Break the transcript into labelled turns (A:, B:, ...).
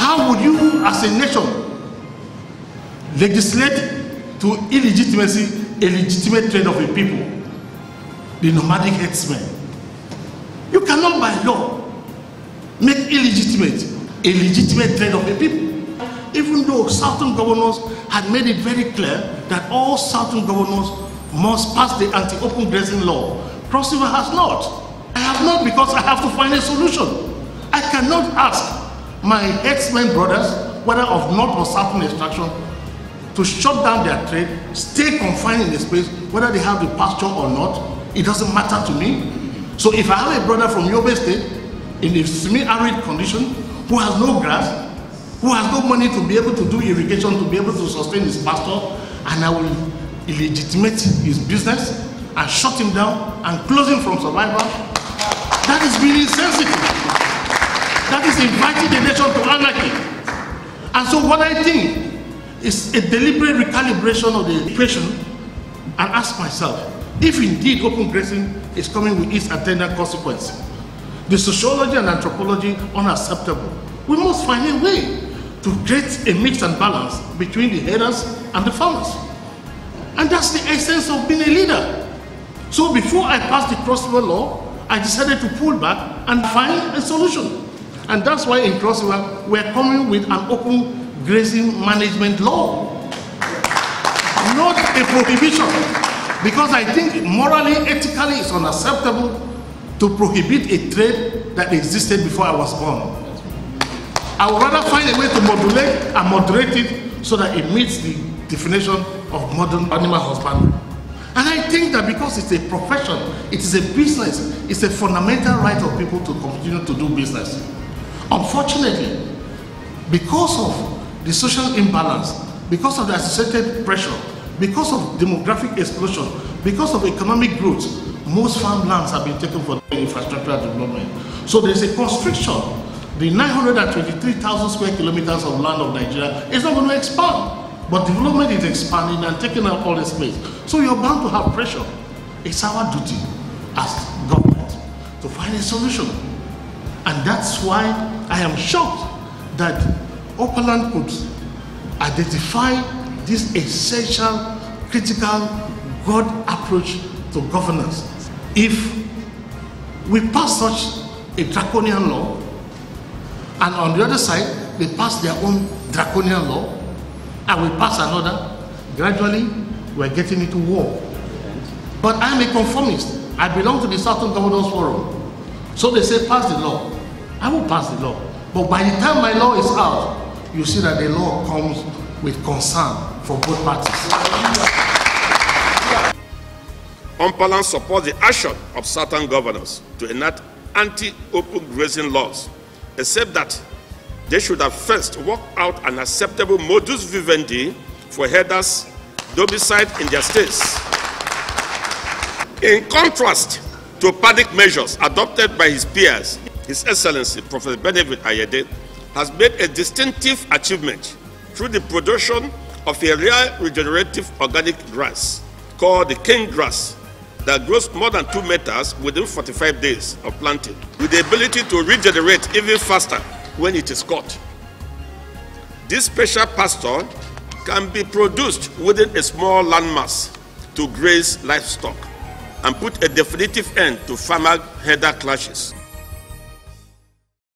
A: How would you, as a nation, legislate to illegitimacy a legitimate trade of a people, the nomadic herdsmen? You cannot, by law, make illegitimate a legitimate trade of a people. Even though certain governors had made it very clear that all certain governors must pass the anti-open grazing law, Cross River has not. I have not because I have to find a solution. I cannot ask my herdsmen brothers, whether of north or southern extraction, to shut down their trade, stay confined in the space, whether they have the pasture or not. It doesn't matter to me. So if I have a brother from Yobe State in a semi-arid condition who has no grass, who has no money to be able to do irrigation, to be able to sustain his pasture, and I will illegitimate his business and shut him down and close him from survival, that is being insensitive. Inviting the nation to anarchy. And so what I think is a deliberate recalibration of the equation and ask myself, if indeed open grazing is coming with its attendant consequences, the sociology and anthropology unacceptable, we must find a way to create a mix and balance between the herders and the farmers. And that's the essence of being a leader. So before I passed the Cross River law, I decided to pull back and find a solution. And that's why in Cross River, we're coming with an open grazing management law. Not a prohibition. Because I think morally, ethically, it's unacceptable to prohibit a trade that existed before I was born. I would rather find a way to modulate and moderate it so that it meets the definition of modern animal husbandry. And I think that because it's a profession, it is a business, it's a fundamental right of people to continue to do business. Unfortunately, because of the social imbalance, because of the associated pressure, because of demographic explosion, because of economic growth, most farmlands have been taken for infrastructural development. So there's a constriction. The 923,000 square kilometers of land of Nigeria is not going to expand. But development is expanding and taking up all the space. So you're bound to have pressure. It's our duty as government to find a solution. And that's why I am shocked that Opaland could identify this essential, critical, God approach to governance. If we pass such a draconian law, and on the other side, they pass their own draconian law, and we pass another, gradually we're getting into war. But I'm a conformist. I belong to the Southern Governors Forum. So they say pass the law. I will pass the law. But by the time my law is out, you see that the law comes with concern for both parties.
B: Ompaland supports the action of certain governors to enact anti-open grazing laws, except that they should have first worked out an acceptable modus vivendi for herders domiciled in their states. In contrast to paddock measures adopted by his peers, His Excellency Professor Benedict Ayade has made a distinctive achievement through the production of a rare regenerative organic grass called the king grass that grows more than two meters within 45 days of planting, with the ability to regenerate even faster when it is caught. This special pasture can be produced within a small landmass to graze livestock and put a definitive end to farmer herder clashes.